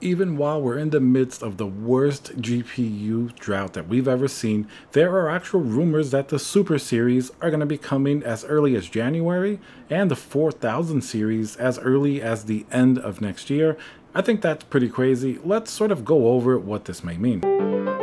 even while we're in the midst of the worst GPU drought that we've ever seen, there are actual rumors that the Super series are going to be coming as early as January and the 4000 series as early as the end of next year. I think that's pretty crazy. Let's sort of go over what this may mean.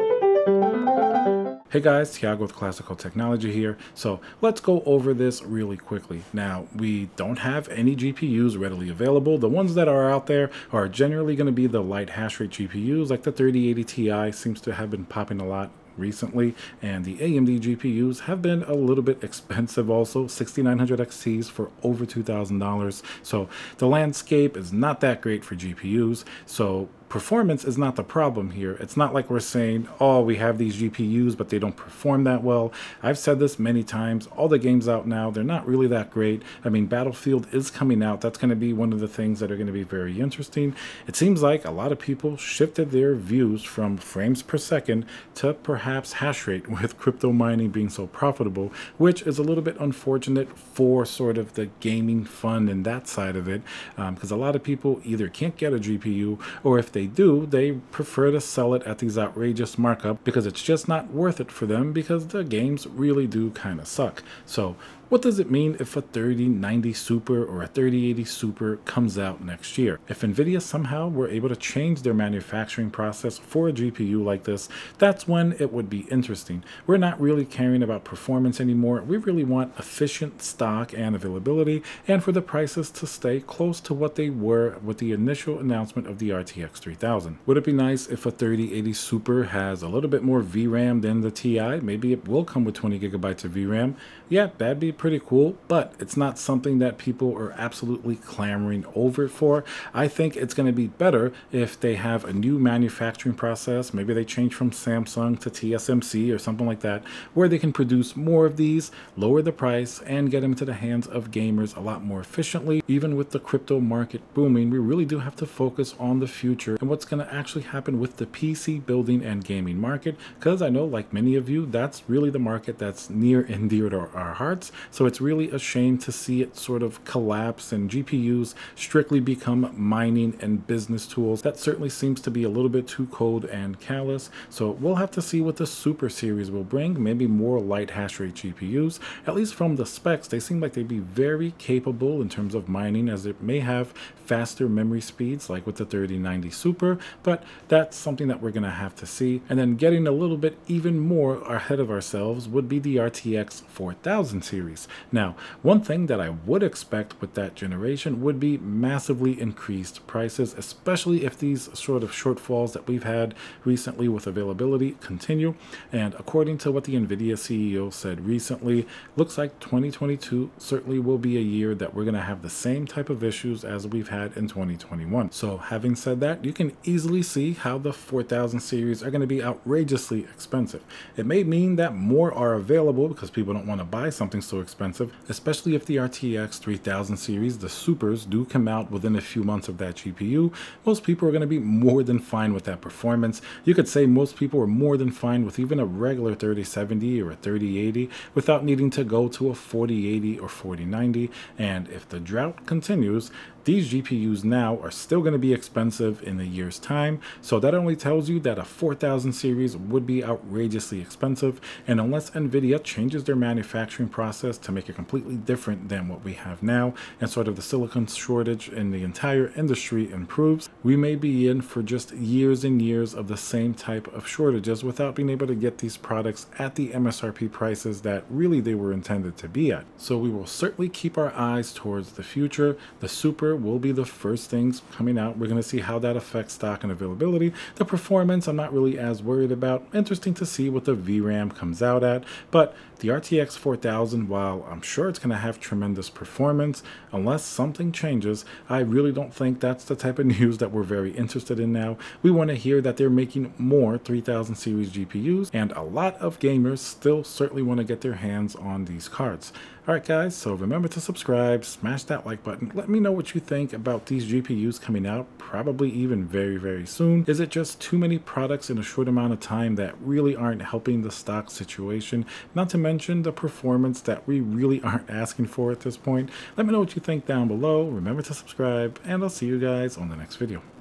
Hey guys, Tiago with Classical Technology here. So let's go over this really quickly. Now, we don't have any GPUs readily available. The ones that are out there are generally going to be the light hash rate GPUs, like the 3080 Ti seems to have been popping a lot recently and the AMD GPUs have been a little bit expensive also 6900 XTs for over $2,000 so the landscape is not that great for GPUs so performance is not the problem here. It's not like we're saying, oh, we have these GPUs, but they don't perform that well. I've said this many times. All the games out now, they're not really that great. I mean, Battlefield is coming out. That's going to be one of the things that are going to be very interesting. It seems like a lot of people shifted their views from frames per second to perhaps hash rate with crypto mining being so profitable, which is a little bit unfortunate for sort of the gaming fun and that side of it, because um, a lot of people either can't get a GPU or if they they do, they prefer to sell it at these outrageous markup because it's just not worth it for them because the games really do kind of suck. So what does it mean if a 3090 Super or a 3080 Super comes out next year? If NVIDIA somehow were able to change their manufacturing process for a GPU like this, that's when it would be interesting. We're not really caring about performance anymore. We really want efficient stock and availability and for the prices to stay close to what they were with the initial announcement of the RTX 3000. Would it be nice if a 3080 Super has a little bit more VRAM than the Ti? Maybe it will come with 20 gigabytes of VRAM. Yeah, that'd be pretty cool, but it's not something that people are absolutely clamoring over for. I think it's going to be better if they have a new manufacturing process. Maybe they change from Samsung to TSMC or something like that, where they can produce more of these, lower the price, and get them into the hands of gamers a lot more efficiently. Even with the crypto market booming, we really do have to focus on the future and what's going to actually happen with the PC building and gaming market, because I know, like many of you, that's really the market that's near and dear to our hearts. So it's really a shame to see it sort of collapse and GPUs strictly become mining and business tools. That certainly seems to be a little bit too cold and callous. So we'll have to see what the Super series will bring. Maybe more light hash rate GPUs. At least from the specs, they seem like they'd be very capable in terms of mining as it may have faster memory speeds like with the 3090 Super, but that's something that we're going to have to see. And then getting a little bit even more ahead of ourselves would be the RTX 4000 series. Now, one thing that I would expect with that generation would be massively increased prices, especially if these sort of shortfalls that we've had recently with availability continue. And according to what the NVIDIA CEO said recently, looks like 2022 certainly will be a year that we're going to have the same type of issues as we've had in 2021. So having said that, you can easily see how the 4000 series are going to be outrageously expensive. It may mean that more are available because people don't want to buy something so expensive, especially if the RTX 3000 series, the supers, do come out within a few months of that GPU. Most people are going to be more than fine with that performance. You could say most people are more than fine with even a regular 3070 or a 3080 without needing to go to a 4080 or 4090. And if the drought continues, these GPUs now are still going to be expensive in a year's time, so that only tells you that a 4000 series would be outrageously expensive, and unless NVIDIA changes their manufacturing process to make it completely different than what we have now, and sort of the silicon shortage in the entire industry improves, we may be in for just years and years of the same type of shortages without being able to get these products at the MSRP prices that really they were intended to be at. So we will certainly keep our eyes towards the future. The Super will be the first things coming out. We're going to see how that affects stock and availability. The performance, I'm not really as worried about. Interesting to see what the VRAM comes out at. But the RTX 4000, while I'm sure it's going to have tremendous performance, unless something changes, I really don't think that's the type of news that we're very interested in now. We want to hear that they're making more 3000 series GPUs, and a lot of gamers still certainly want to get their hands on these cards. Alright guys, so remember to subscribe, smash that like button, let me know what you think about these GPUs coming out, probably even very very soon. Is it just too many products in a short amount of time that really aren't helping the stock situation? Not to mention the performance that we really aren't asking for at this point. Let me know what you think down below, remember to subscribe, and I'll see you guys on the next video.